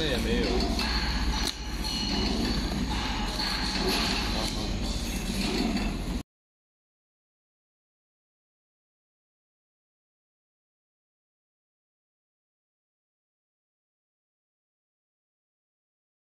这也没有。